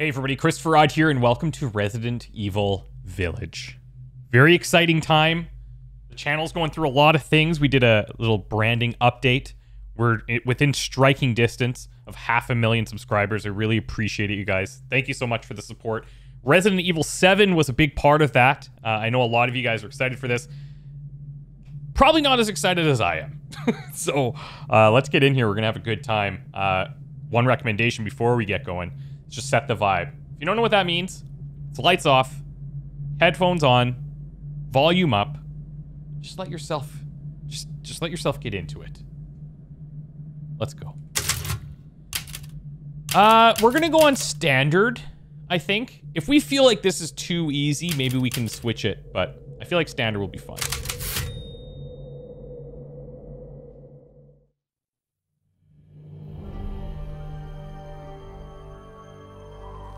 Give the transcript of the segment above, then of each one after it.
Hey everybody, Christopher Odd here, and welcome to Resident Evil Village. Very exciting time. The channel's going through a lot of things. We did a little branding update. We're within striking distance of half a million subscribers. I really appreciate it, you guys. Thank you so much for the support. Resident Evil 7 was a big part of that. Uh, I know a lot of you guys are excited for this. Probably not as excited as I am. so uh, let's get in here. We're going to have a good time. Uh, one recommendation before we get going just set the vibe. If you don't know what that means, it's lights off, headphones on, volume up. Just let yourself just just let yourself get into it. Let's go. Uh, we're gonna go on standard, I think. If we feel like this is too easy, maybe we can switch it, but I feel like standard will be fun.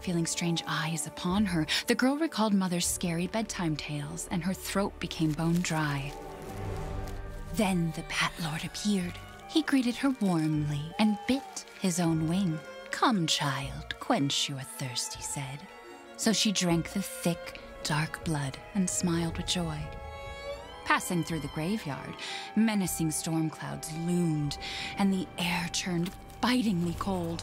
Feeling strange eyes upon her, the girl recalled Mother's scary bedtime tales, and her throat became bone dry. Then the Bat Lord appeared. He greeted her warmly and bit his own wing. Come, child, quench your thirst, he said. So she drank the thick, dark blood and smiled with joy. Passing through the graveyard, menacing storm clouds loomed, and the air turned bitingly cold.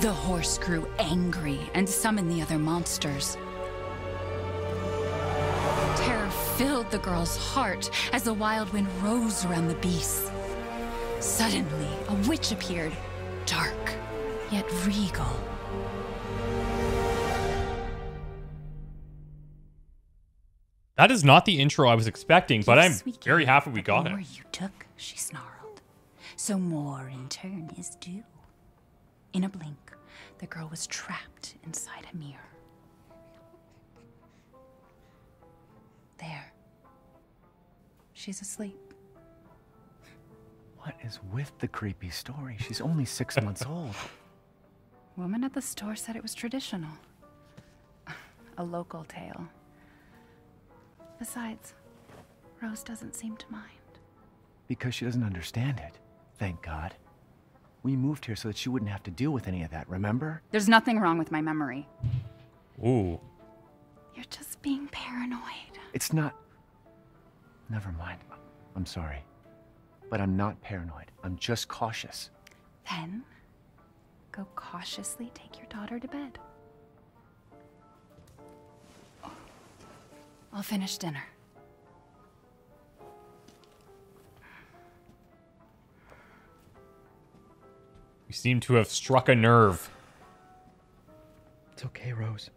The horse grew angry and summoned the other monsters. Terror filled the girl's heart as the wild wind rose around the beasts. Suddenly, a witch appeared, dark yet regal. That is not the intro I was expecting, but I'm very happy we got more you took, she snarled. So more in turn is due. In a blink, the girl was trapped inside a mirror. There. She's asleep. What is with the creepy story? She's only six months old. Woman at the store said it was traditional. A local tale. Besides, Rose doesn't seem to mind. Because she doesn't understand it. Thank God. We moved here so that she wouldn't have to deal with any of that, remember? There's nothing wrong with my memory. Ooh. You're just being paranoid. It's not. Never mind. I'm sorry. But I'm not paranoid. I'm just cautious. Then, go cautiously take your daughter to bed. I'll finish dinner. We seem to have struck a nerve. It's okay, Rose.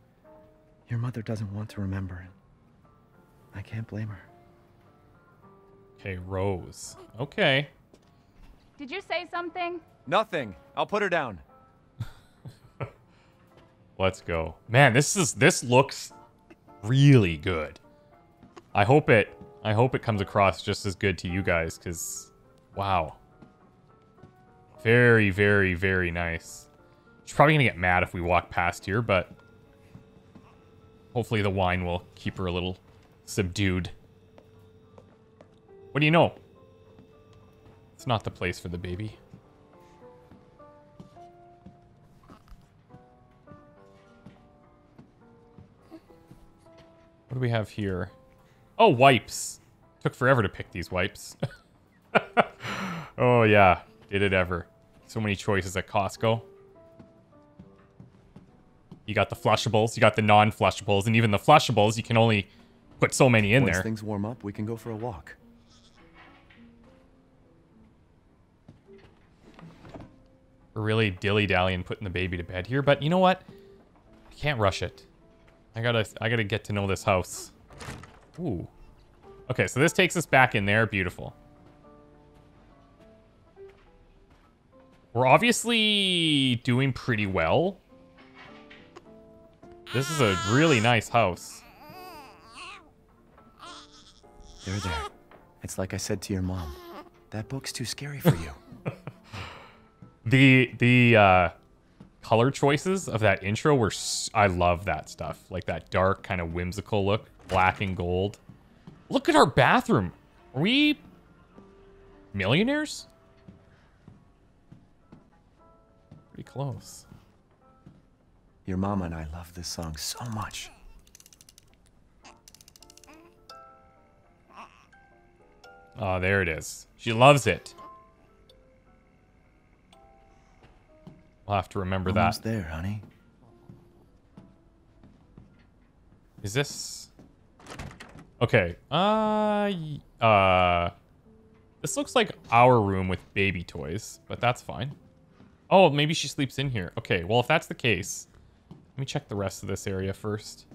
Your mother doesn't want to remember it. I can't blame her. Okay, Rose. Okay. Did you say something? Nothing. I'll put her down. Let's go. Man, this is this looks really good. I hope it I hope it comes across just as good to you guys cuz wow. Very very very nice. She's probably going to get mad if we walk past here, but Hopefully the wine will keep her a little subdued. What do you know? It's not the place for the baby. What do we have here? Oh, wipes. Took forever to pick these wipes. oh, yeah. Did it ever. So many choices at Costco. You got the flushables, you got the non-flushables, and even the flushables, you can only put so many in Once there. things warm up, we can go for a walk. We're really dilly-dallying putting the baby to bed here, but you know what? I can't rush it. I gotta, I gotta get to know this house. Ooh. Okay, so this takes us back in there. Beautiful. We're obviously doing pretty well. This is a really nice house. There, there. It's like I said to your mom. That book's too scary for you. The the uh, color choices of that intro were s- I love that stuff. Like that dark kind of whimsical look, black and gold. Look at our bathroom. Are we millionaires? Pretty close. your mama and I love this song so much. Oh, there it is. She loves it. I'll have to remember Almost that. there, honey. Is this Okay. Uh uh This looks like our room with baby toys, but that's fine. Oh, maybe she sleeps in here. Okay, well if that's the case, let me check the rest of this area first.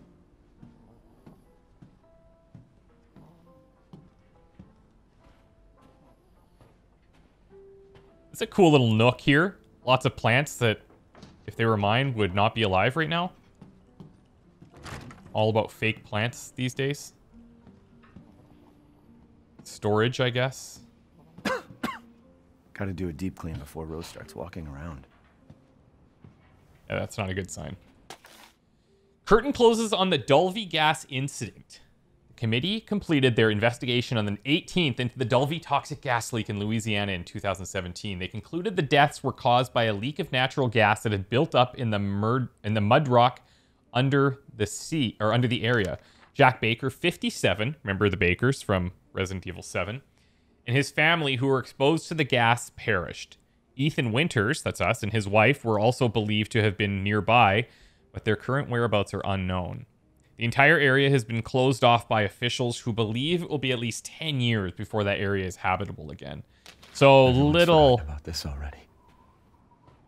It's a cool little nook here. Lots of plants that, if they were mine, would not be alive right now. All about fake plants these days. Storage, I guess. Gotta do a deep clean before Rose starts walking around. Yeah, that's not a good sign. Curtain closes on the Dulvey gas incident. The committee completed their investigation on the 18th into the Dulvey toxic gas leak in Louisiana in 2017. They concluded the deaths were caused by a leak of natural gas that had built up in the mud in the mud rock under the sea or under the area. Jack Baker, 57, remember the Bakers from Resident Evil 7, and his family who were exposed to the gas perished. Ethan Winters, that's us, and his wife were also believed to have been nearby, but their current whereabouts are unknown. The entire area has been closed off by officials who believe it will be at least 10 years before that area is habitable again. So Everyone's little about this already.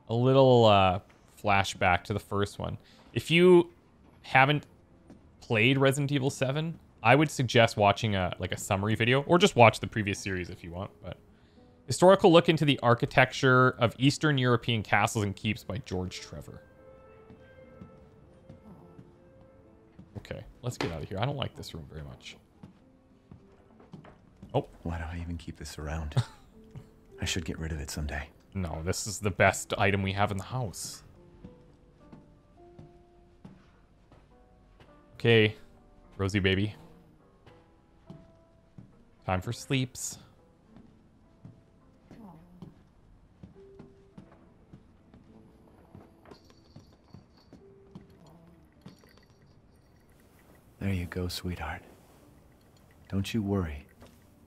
a little uh, flashback to the first one. If you haven't played Resident Evil 7, I would suggest watching a like a summary video or just watch the previous series if you want. But historical look into the architecture of Eastern European castles and keeps by George Trevor. Okay, let's get out of here. I don't like this room very much. Oh. Why do I even keep this around? I should get rid of it someday. No, this is the best item we have in the house. Okay, Rosie baby. Time for sleeps. There you go, sweetheart. Don't you worry.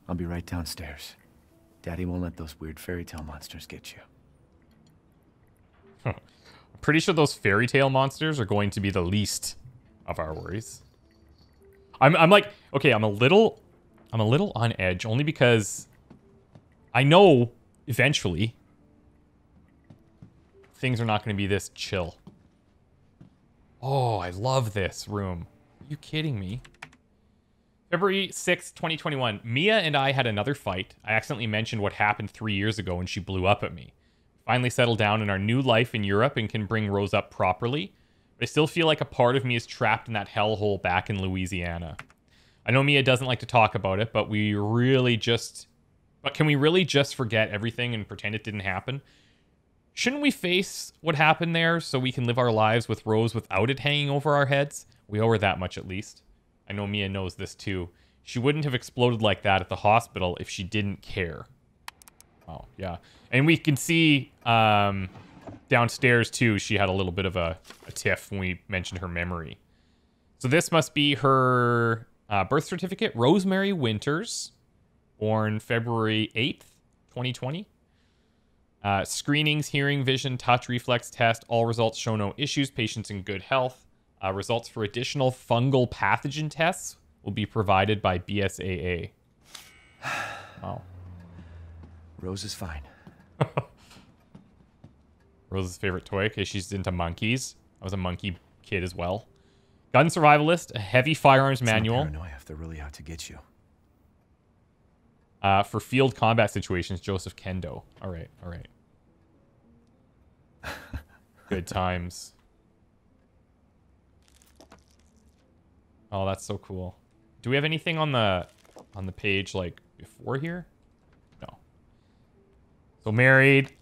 I'll be right downstairs. Daddy won't let those weird fairy tale monsters get you. I'm pretty sure those fairy tale monsters are going to be the least of our worries. I'm, I'm like, okay, I'm a little, I'm a little on edge only because I know eventually things are not going to be this chill. Oh, I love this room. Are you kidding me? February 6th, 2021. Mia and I had another fight. I accidentally mentioned what happened three years ago and she blew up at me. Finally settled down in our new life in Europe and can bring Rose up properly. But I still feel like a part of me is trapped in that hellhole back in Louisiana. I know Mia doesn't like to talk about it, but we really just. But can we really just forget everything and pretend it didn't happen? Shouldn't we face what happened there so we can live our lives with Rose without it hanging over our heads? We owe her that much at least. I know Mia knows this too. She wouldn't have exploded like that at the hospital if she didn't care. Oh, yeah. And we can see um, downstairs too, she had a little bit of a, a tiff when we mentioned her memory. So this must be her uh, birth certificate. Rosemary Winters, born February 8th, 2020. Uh, screenings, hearing, vision, touch, reflex test. All results show no issues. Patients in good health. Uh, results for additional fungal pathogen tests will be provided by BSAA. Wow. Rose is fine. Rose's favorite toy because she's into monkeys. I was a monkey kid as well. Gun survivalist, a heavy firearms Some manual paranoia if they're really out to get you. uh, for field combat situations. Joseph Kendo. All right, all right. Good times. Oh, that's so cool. Do we have anything on the on the page like before here? No. So married,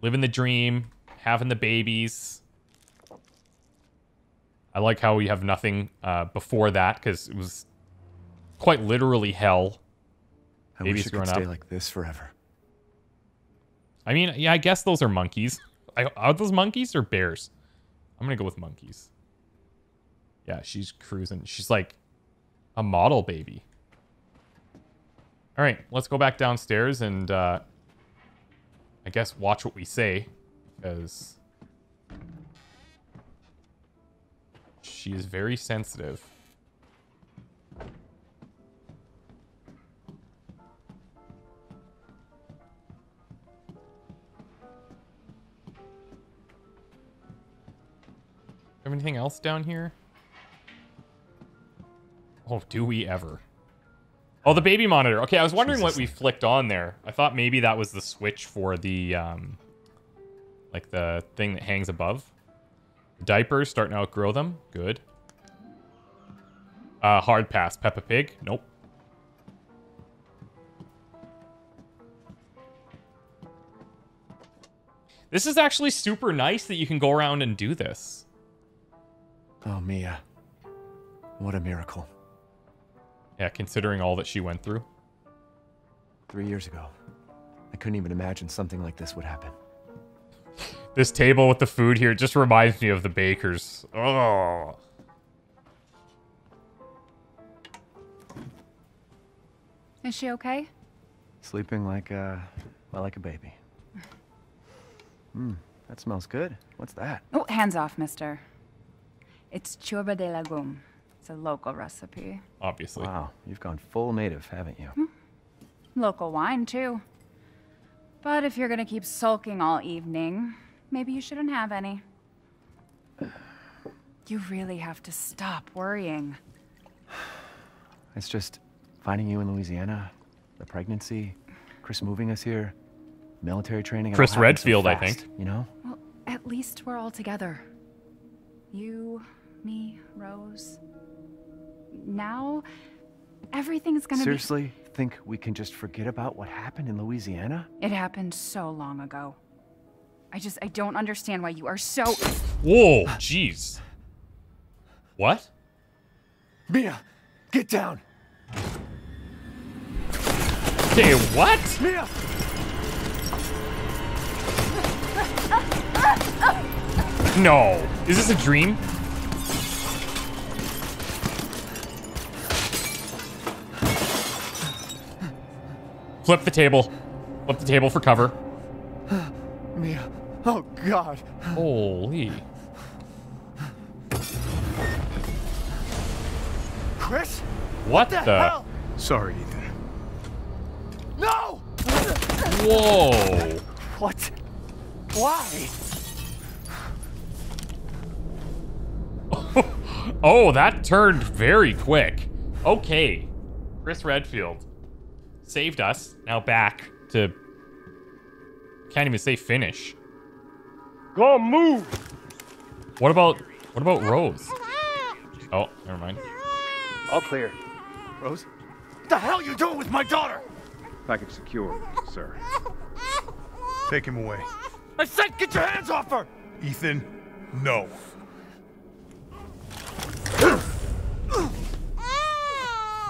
living the dream, having the babies. I like how we have nothing uh, before that because it was quite literally hell. I Babies wish it could stay up. like this forever. I mean, yeah, I guess those are monkeys. I, are those monkeys or bears? I'm gonna go with monkeys. Yeah, she's cruising. She's like a model baby. All right, let's go back downstairs and uh, I guess watch what we say because she is very sensitive. Have anything else down here? Oh, do we ever? Oh, the baby monitor. Okay, I was wondering what we flicked on there. I thought maybe that was the switch for the, um, like the thing that hangs above. Diapers, starting to outgrow them. Good. Uh, hard pass. Peppa Pig. Nope. This is actually super nice that you can go around and do this. Oh, Mia. What a miracle. Yeah, considering all that she went through. Three years ago, I couldn't even imagine something like this would happen. This table with the food here just reminds me of the bakers. Oh. Is she okay? Sleeping like a, well, like a baby. Hmm, that smells good. What's that? Oh, hands off, mister. It's ciorbă de legume. It's a local recipe. Obviously. Wow, you've gone full native, haven't you? Local wine, too. But if you're gonna keep sulking all evening, maybe you shouldn't have any. You really have to stop worrying. It's just finding you in Louisiana, the pregnancy, Chris moving us here, military training. it all Chris happened so Redfield, I think. You know? Well, at least we're all together. You, me, Rose. Now, everything's gonna be Seriously, think we can just forget about what happened in Louisiana? It happened so long ago. I just, I don't understand why you are so. Whoa, jeez. What? Mia, get down! Okay, what? Mia! No. Is this a dream? Flip the table. Flip the table for cover. Mia, oh God! Holy. Chris? What The, the? hell? Sorry, Ethan. No! Whoa. What? Why? Oh, that turned very quick. Okay. Chris Redfield saved us. Now back to. Can't even say finish. Go move! What about. What about Rose? Oh, never mind. All clear. Rose? What the hell you doing with my daughter? Package secure, sir. Take him away. I said get your hands off her! Ethan, no.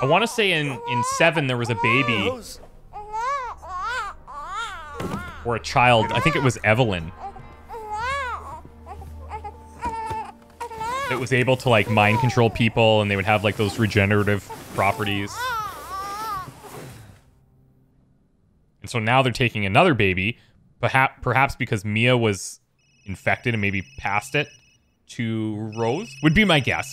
I want to say in in seven there was a baby or a child. I think it was Evelyn. That was able to like mind control people, and they would have like those regenerative properties. And so now they're taking another baby, perhaps perhaps because Mia was infected and maybe passed it to Rose. Would be my guess.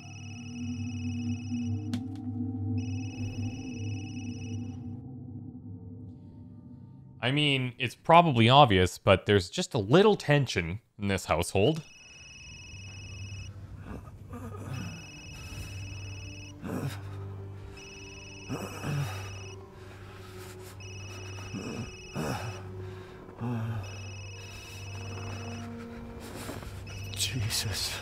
I mean, it's probably obvious, but there's just a little tension in this household. Jesus.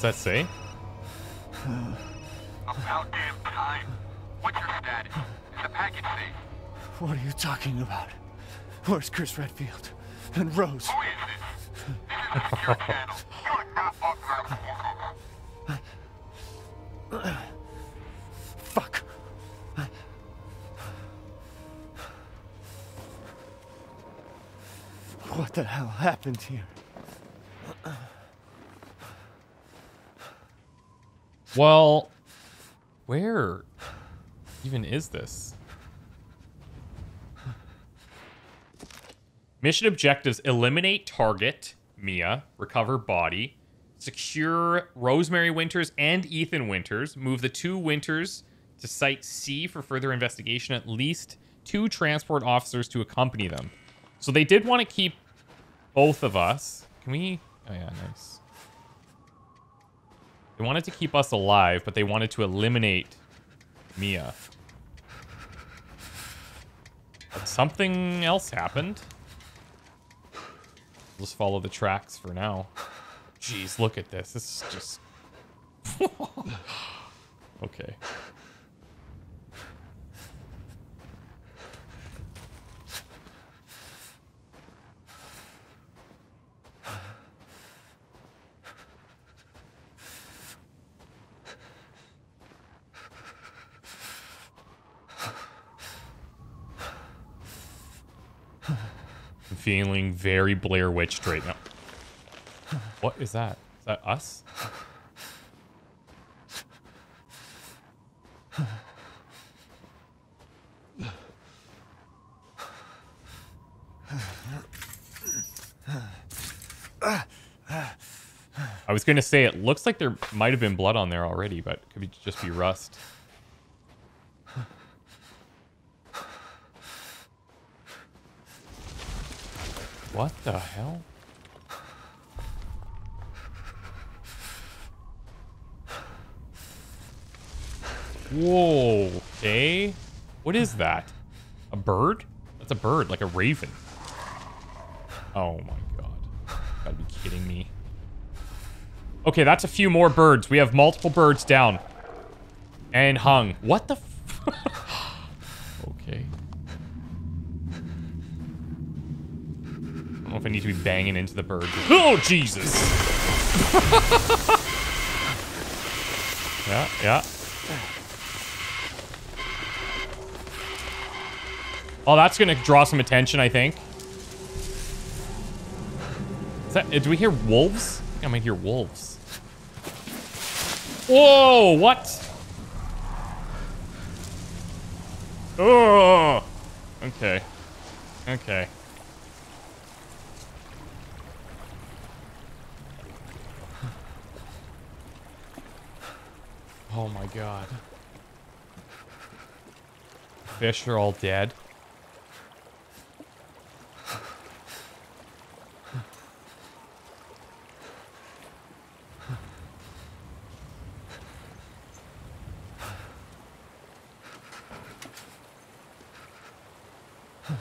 Does that say? About damn time. What's your status? Is the package safe? What are you talking about? Where's Chris Redfield? And Rose? Who is this? This is a secure channel. You are not authorized to work on Fuck. What the hell happened here? Well, where even is this? Mission objectives eliminate target, Mia, recover body, secure Rosemary Winters and Ethan Winters, move the two Winters to Site C for further investigation, at least two transport officers to accompany them. So they did want to keep both of us. Can we? Oh, yeah, nice. They wanted to keep us alive, but they wanted to eliminate Mia. But something else happened. We'll just follow the tracks for now. Jeez, look at this. This is just... okay. Feeling very Blair Witch right now. What is that? Is that us? I was gonna say it looks like there might have been blood on there already, but it could be just be rust. What the hell? Whoa, okay. What is that? A bird? That's a bird, like a raven. Oh my god. Gotta be kidding me. Okay, that's a few more birds. We have multiple birds down. And hung. What the need to be banging into the bird. Oh, Jesus! yeah, yeah. Oh, that's gonna draw some attention, I think. Is that, do we hear wolves? I, I might hear wolves. Whoa, what? Oh, okay. Okay. Oh my god. Fish are all dead.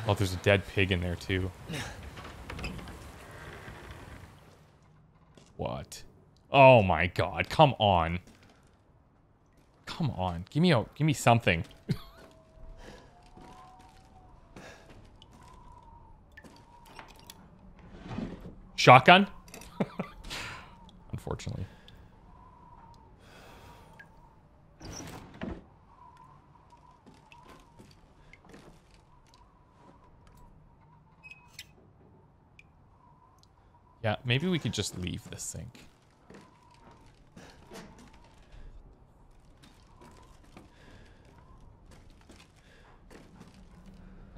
Oh, there's a dead pig in there too. What? Oh my god, come on. Come on. Give me a give me something. Shotgun? Unfortunately. Yeah, maybe we could just leave the sink.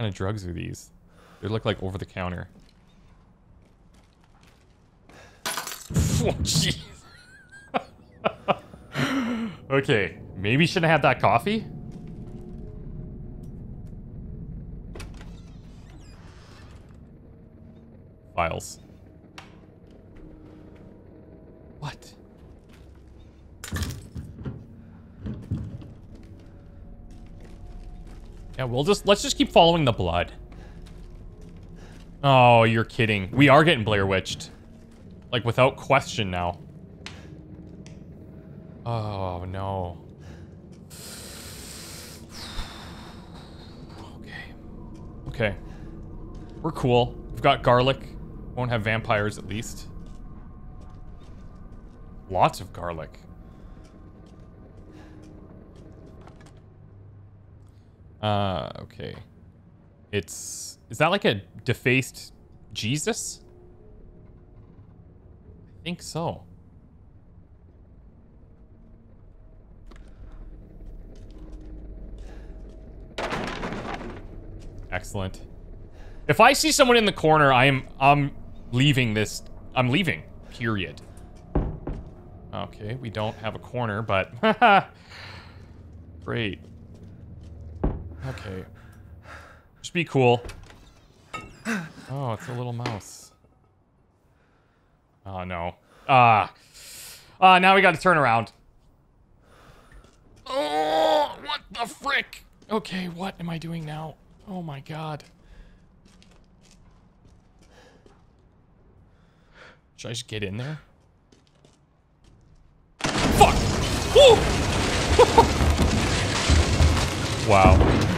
Kind of drugs are these? They look like over the counter. oh, jeez. okay, maybe shouldn't have had that coffee. Files. What? Yeah, we'll just let's just keep following the blood. Oh, you're kidding. We are getting Blair Witched. Like without question now. Oh no. Okay. Okay. We're cool. We've got garlic. Won't have vampires at least. Lots of garlic. Uh, okay. It's... Is that like a defaced Jesus? I think so. Excellent. If I see someone in the corner, I am I'm leaving this. I'm leaving. Period. Okay, we don't have a corner, but great. Okay. Just be cool. Oh, it's a little mouse. Oh no. Ah. Ah, now we got to turn around. Oh, what the frick? Okay, what am I doing now? Oh my god. Should I just get in there? Fuck! Woo! wow.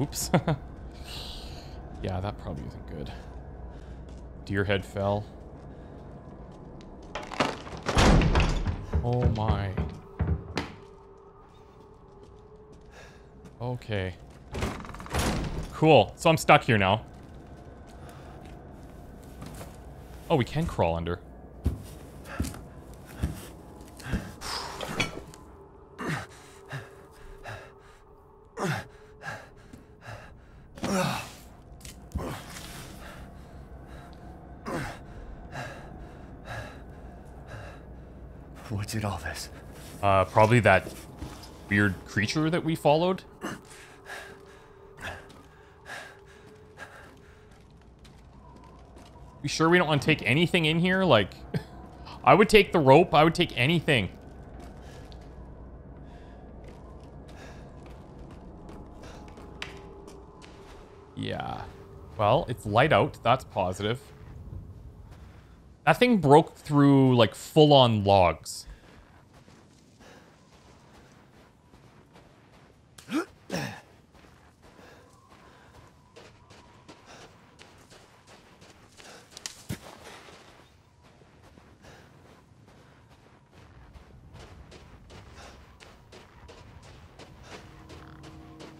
Oops. yeah, that probably isn't good. Deer head fell. Oh my. Okay. Cool. So I'm stuck here now. Oh, we can crawl under. What did all this? Uh, probably that weird creature that we followed. We sure we don't want to take anything in here? Like, I would take the rope. I would take anything. Yeah. Well, it's light out. That's positive. That thing broke through, like, full-on logs.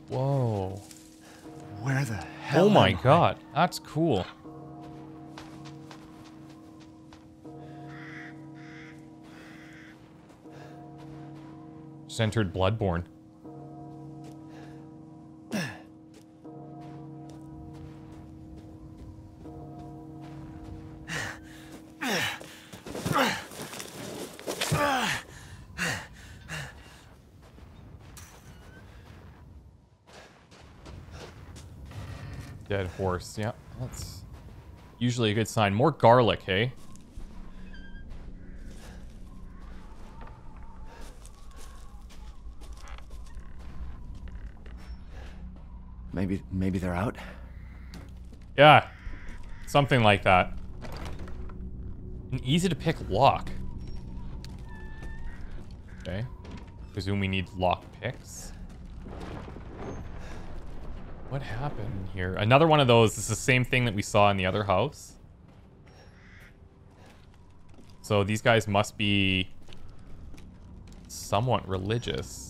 Whoa. Where the hell? Oh my am I? god. That's cool. Centered entered Bloodborne. Yeah, that's usually a good sign. More garlic, hey? Maybe, maybe they're out. Yeah, something like that. An easy to pick lock. Okay. Presume we need lock picks. What happened here? Another one of those. Is the same thing that we saw in the other house. So these guys must be somewhat religious.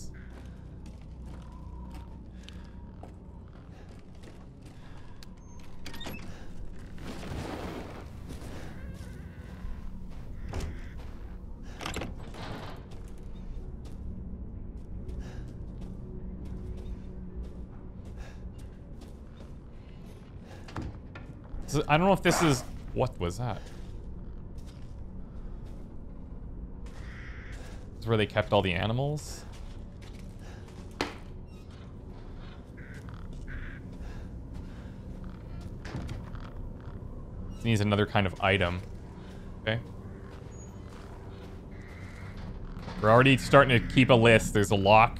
I don't know if this is... What was that? This is where they kept all the animals? Needs another kind of item. Okay. We're already starting to keep a list. There's a lock.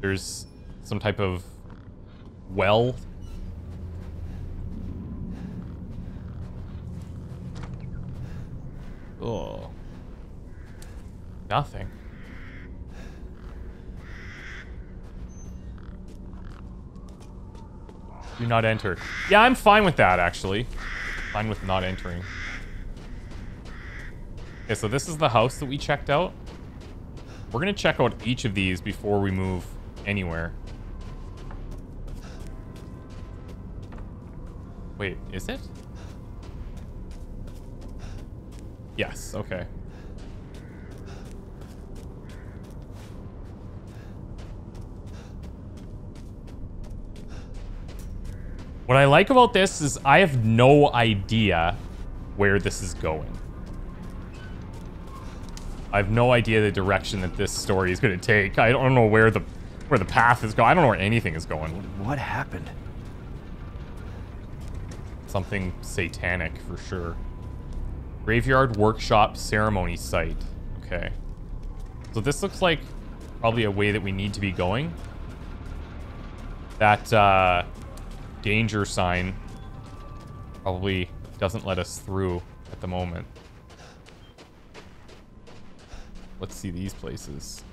There's some type of well Oh. Nothing. Do not enter. Yeah, I'm fine with that, actually. Fine with not entering. Okay, so this is the house that we checked out. We're gonna check out each of these before we move anywhere. Wait, is it? Yes, okay. What I like about this is I have no idea where this is going. I have no idea the direction that this story is going to take. I don't know where the where the path is going. I don't know where anything is going. What happened? Something satanic for sure. Graveyard Workshop Ceremony Site. Okay. So this looks like probably a way that we need to be going. That uh, danger sign probably doesn't let us through at the moment. Let's see these places.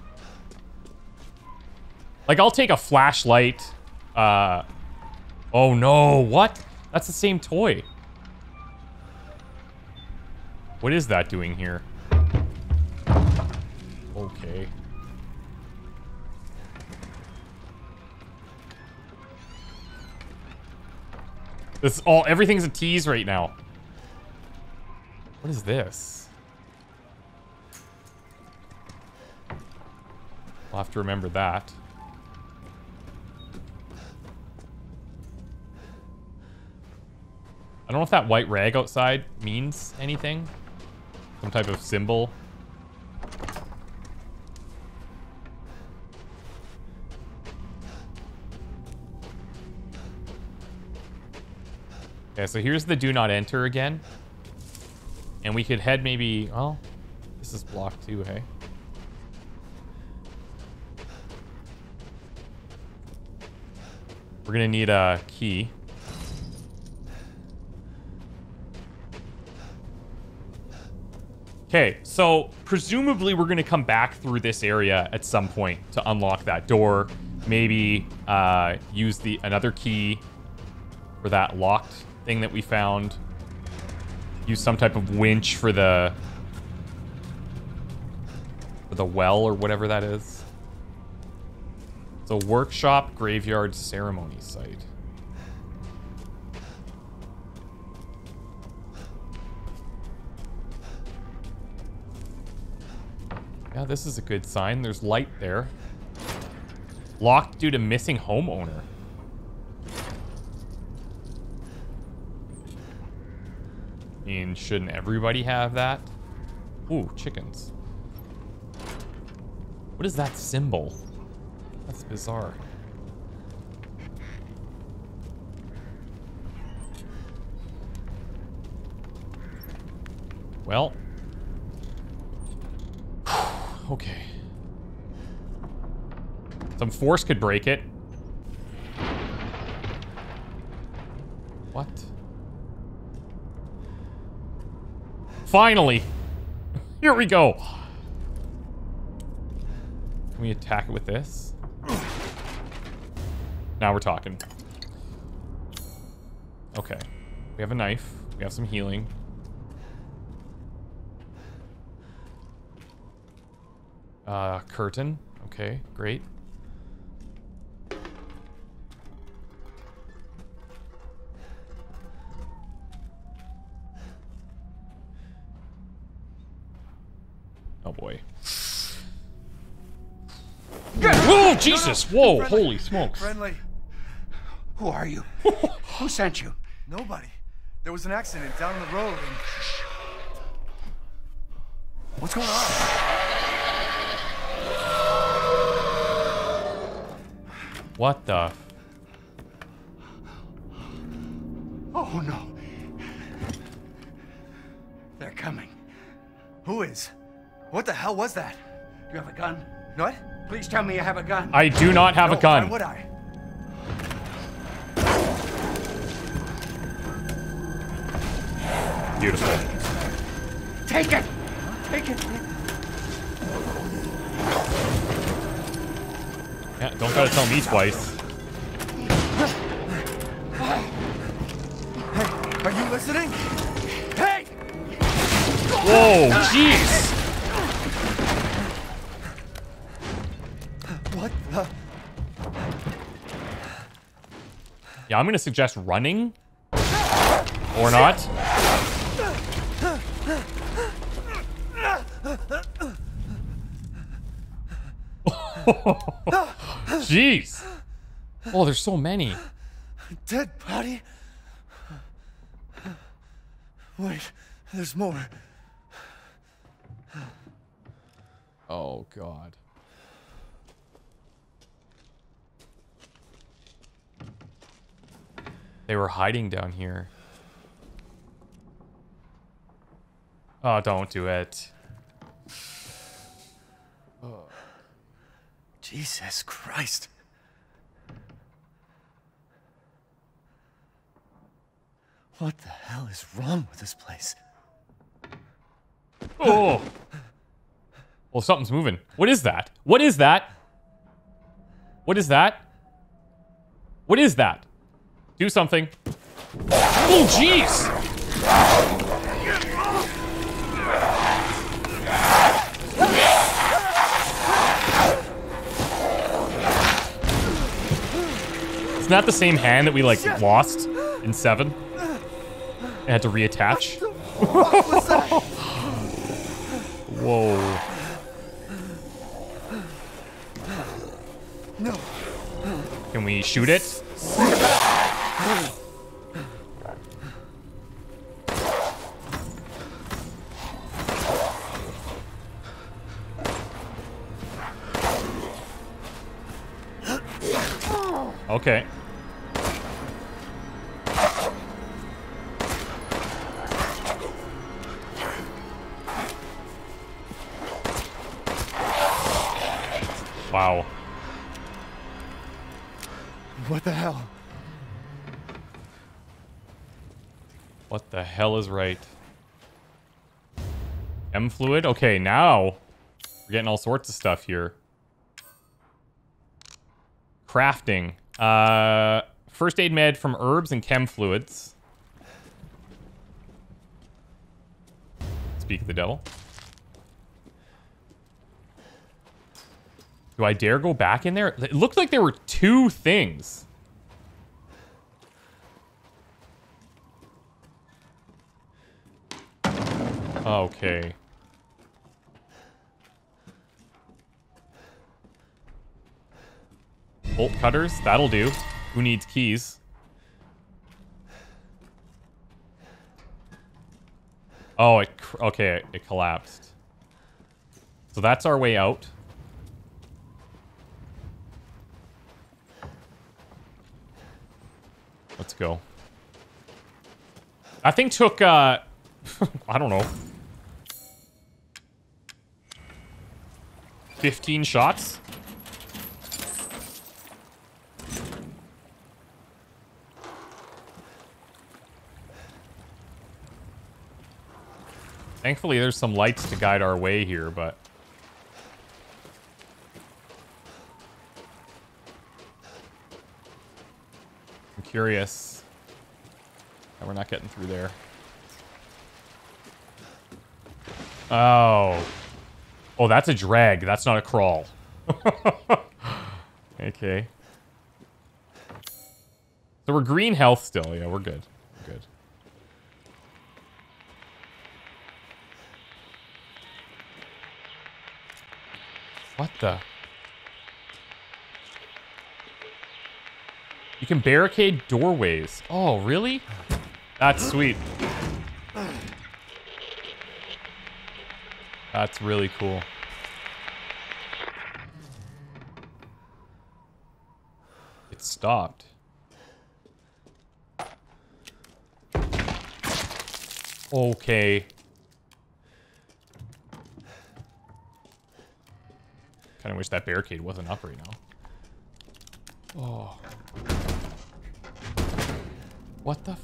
Like, I'll take a flashlight. Uh, oh no, what? That's the same toy. What is that doing here? Okay. This all everything's a tease right now. What is this? I'll have to remember that. I don't know if that white rag outside means anything. Some type of symbol. Okay, so here's the do not enter again. And we could head maybe... Well, this is blocked too, hey? We're gonna need a key. Okay, so presumably we're to come back through this area at some point to unlock that door. Maybe uh, use the another key for that locked thing that we found. Use some type of winch for the for the well or whatever that is. It's a workshop graveyard ceremony site. Yeah, this is a good sign. There's light there. Locked due to missing homeowner. Mean, shouldn't everybody have that? Ooh, chickens. What is that symbol? That's bizarre. Well. okay. Some force could break it. Finally! Here we go! Can we attack it with this? Now we're talking. Okay. We have a knife. We have some healing. Uh, curtain. Okay, great. Whoa, Jesus! Whoa, holy smokes. Friendly. Who are you? Who sent you? Nobody. There was an accident down the road and... What's going on? What the? Oh no. They're coming. Who is? What the hell was that? Do You have a gun? What? Please tell me you have a gun. I do not have No, a gun. Why would I? Beautiful. Take it! Take it! Yeah, don't gotta tell me twice. Hey, are you listening? Hey! Whoa, jeez! Yeah, I'm gonna suggest running. Or not. Jeez. Oh, there's so many. Dead body? Wait, there's more. Oh, God. They were hiding down here. Oh, don't do it. Oh. Jesus Christ. What the hell is wrong with this place? Oh. Well, something's moving. What is that? What is that? What is that? What is that? Do something. Oh, jeez! Isn't that the same hand that we, like, lost in 7? I had to reattach? Whoa. No. Can we shoot it? Okay. Hell is right? M fluid? Okay, now we're getting all sorts of stuff here. Crafting. Uh, first aid med from herbs and chem fluids. Speak of the devil. Do I dare go back in there? It looked like there were two things. Okay. Bolt cutters, that'll do. Who needs keys? Oh, it okay, it collapsed. So that's our way out. Let's go. That thing took, uh, I don't know. 15 shots? Thankfully, there's some lights to guide our way here, but... I'm curious. Oh, we're not getting through there. Oh. Oh, that's a drag. That's not a crawl. okay. So we're green health still. Yeah, we're good. We're good. What the? You can barricade doorways. Oh, really? That's sweet. That's really cool. It stopped. Okay. Kind of wish that barricade wasn't up right now. Oh. What the?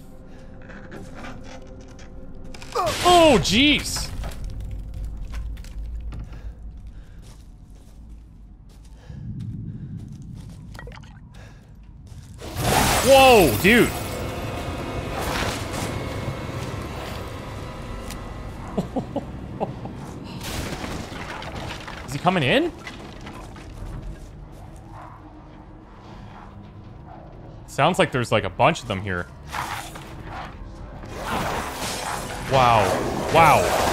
oh, jeez. Whoa, dude. Is he coming in? Sounds like there's like a bunch of them here. Wow. Wow.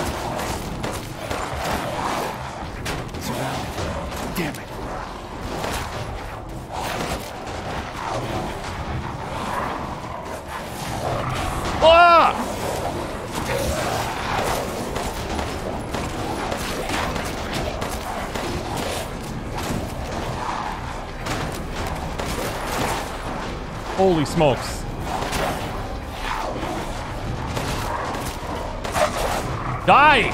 Holy smokes. Die!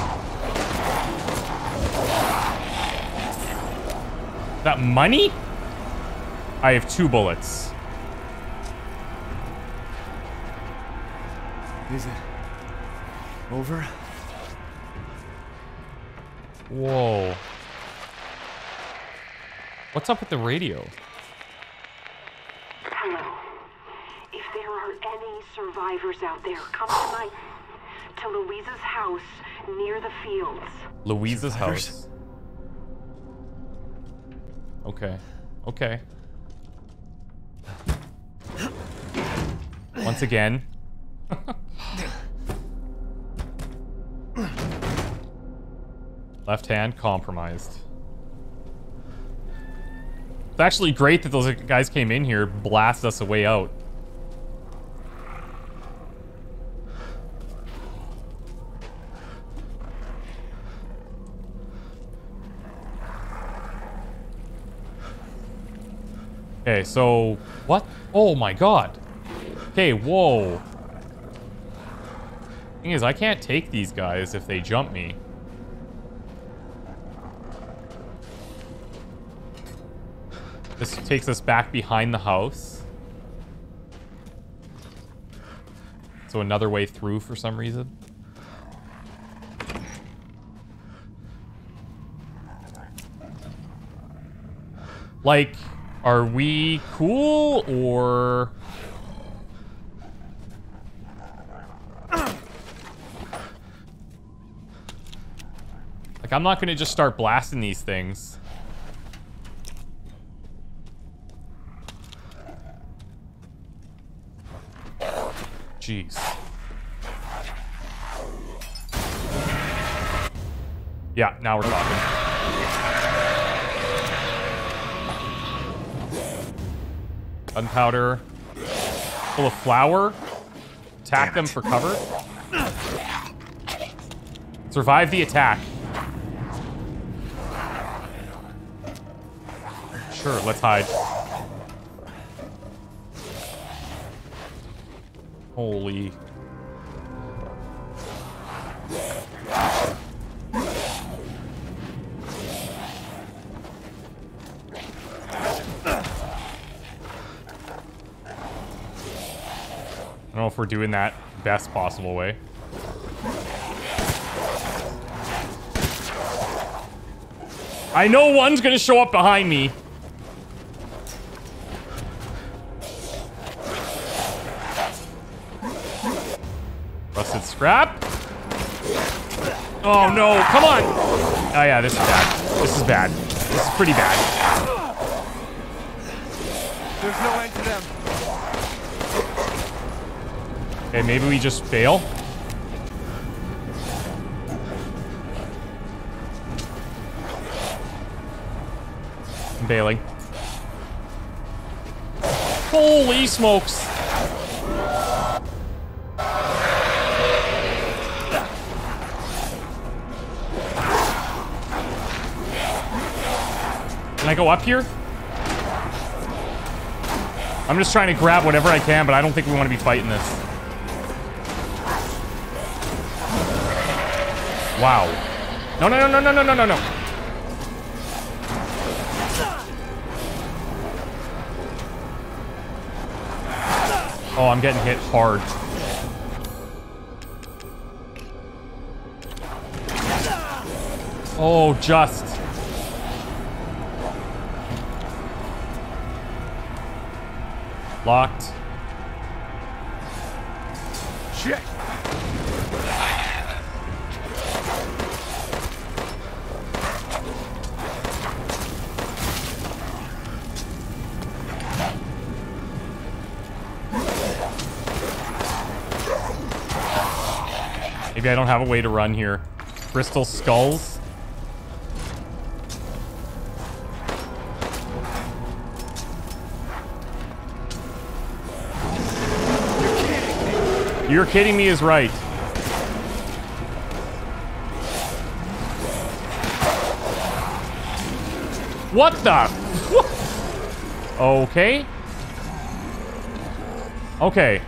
That money? I have two bullets. Is it over? Whoa. What's up with the radio? Hello. If there are any survivors out there, come to my to Luiza's house near the fields. Luiza's Survivors? house. Okay. Okay. Once again. Left hand compromised. It's actually great that those guys came in here, blast us a way out. So what? Oh my god. Okay, whoa. Thing is, I can't take these guys if they jump me. This takes us back behind the house. So another way through for some reason. Like, are we cool or... Like, I'm not going to just start blasting these things. Jeez. Yeah, now we're talking. Gunpowder. Full of flour. Attack them for cover. Survive the attack. Sure, let's hide. Holy. If we're doing that best possible way. I know one's gonna show up behind me. Rusted scrap. Oh no, come on! Oh yeah, this is bad. This is bad. This is pretty bad. Okay, maybe we just fail. I'm bailing. Holy smokes! Can I go up here? I'm just trying to grab whatever I can, but I don't think we want to be fighting this. Wow. No, no, no, no, no, no, no, no. Oh, I'm getting hit hard. Oh, just. Locked. Shit. Maybe I don't have a way to run here. Crystal skulls. You're kidding me is right. What the? Okay. Okay.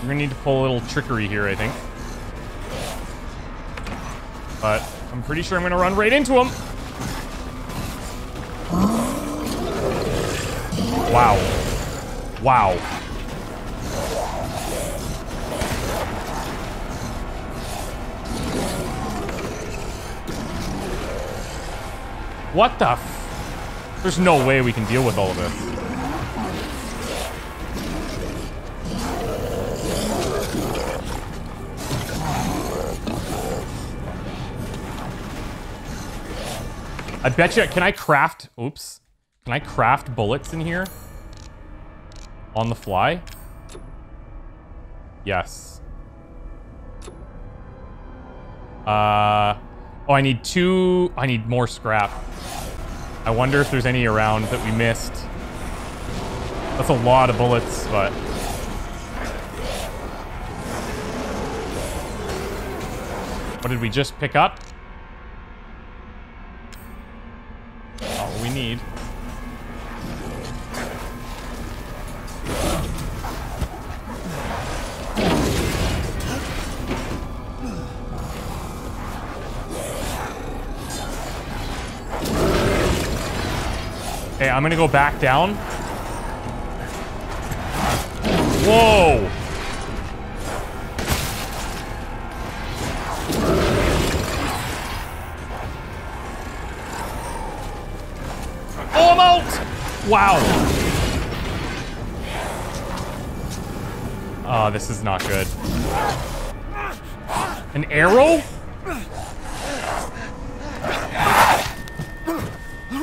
We're gonna need to pull a little trickery here, I think. But I'm pretty sure I'm gonna run right into him. Wow. Wow. What the f- There's no way we can deal with all of this. I bet you, can I craft, oops. Can I craft bullets in here? On the fly? Yes. Uh, oh, I need two, I need more scrap. I wonder if there's any around that we missed. That's a lot of bullets, but... What did we just pick up? Need. Okay, I'm gonna go back down. Whoa! Oh, I'm out! Wow. Oh, this is not good. An arrow?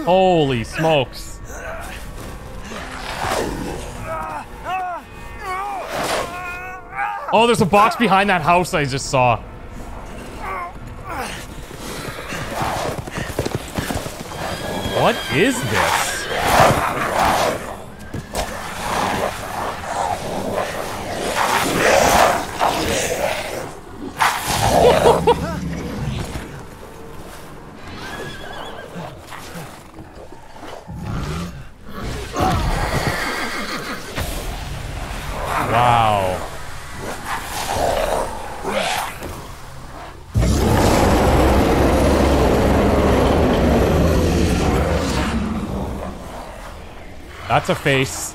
Holy smokes. Oh, there's a box behind that house I just saw. What is this? That's a face.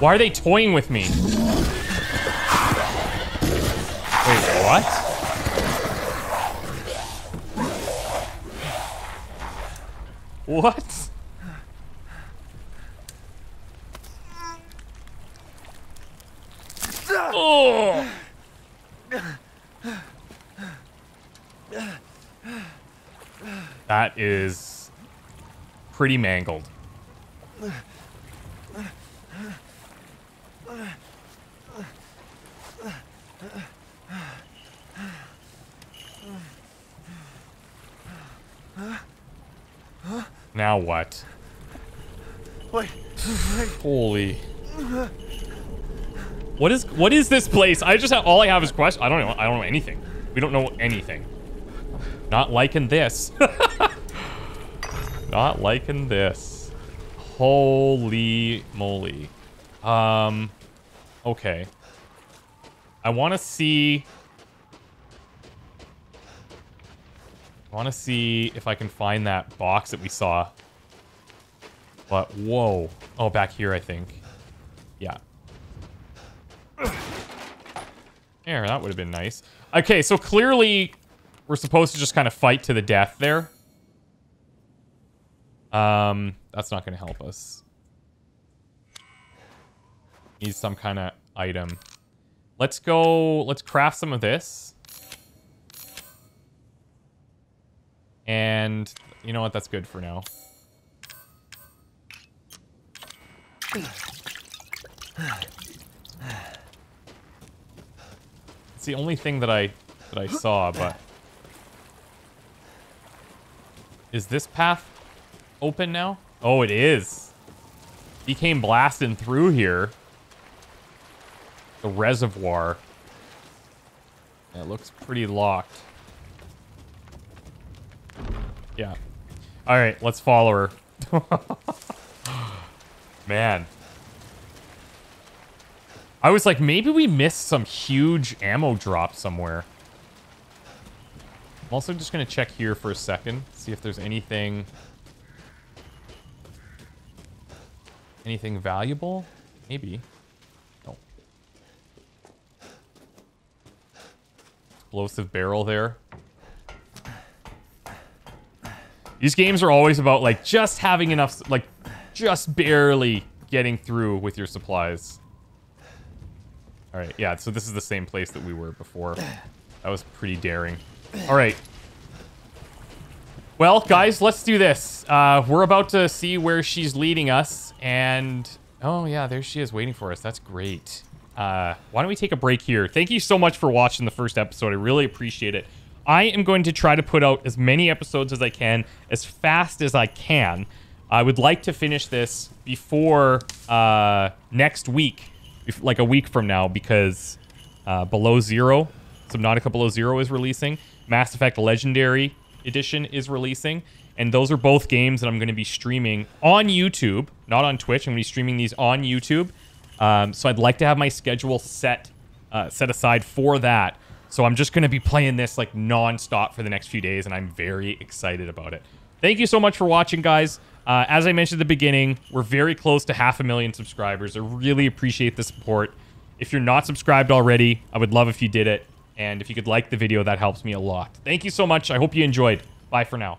Why are they toying with me? Wait, what? What? Oh! That is pretty mangled. Now what? Wait. Holy. What is what is this place? I just have all I have is questions. I don't know. I don't know anything. We don't know anything. Not liking this. Not liking this. Holy moly. Um okay. I want to see I want to see if I can find that box that we saw. But whoa. Oh, back here I think. Yeah. There, that would have been nice. Okay, so clearly we're supposed to just kind of fight to the death there. Um, that's not going to help us. Need some kind of item. Let's go, let's craft some of this. And you know what? That's good for now. It's the only thing that I that I saw, but is this path open now? Oh, it is. He came blasting through here. The reservoir. It looks pretty locked. Yeah. All right, let's follow her. Man. I was like, maybe we missed some huge ammo drop somewhere. I'm also just going to check here for a second. See if there's anything... Anything valuable? Maybe. No. Explosive barrel there. These games are always about, like, just having enough, like, just barely getting through with your supplies. All right, yeah, so this is the same place that we were before. That was pretty daring. All right. Well, guys, let's do this. Uh, we're about to see where she's leading us, and... Oh, yeah, there she is waiting for us. That's great. Uh, why don't we take a break here? Thank you so much for watching the first episode. I really appreciate it. I am going to try to put out as many episodes as I can, as fast as I can. I would like to finish this before uh, next week, like a week from now, because uh, Below Zero, Subnautica Below Zero is releasing. Mass Effect Legendary Edition is releasing. And those are both games that I'm going to be streaming on YouTube, not on Twitch. I'm going to be streaming these on YouTube. Um, so I'd like to have my schedule set uh, set aside for that. So I'm just going to be playing this like non-stop for the next few days, and I'm very excited about it. Thank you so much for watching, guys. Uh, as I mentioned at the beginning, we're very close to half a million subscribers. I really appreciate the support. If you're not subscribed already, I would love if you did it. And if you could like the video, that helps me a lot. Thank you so much. I hope you enjoyed. Bye for now.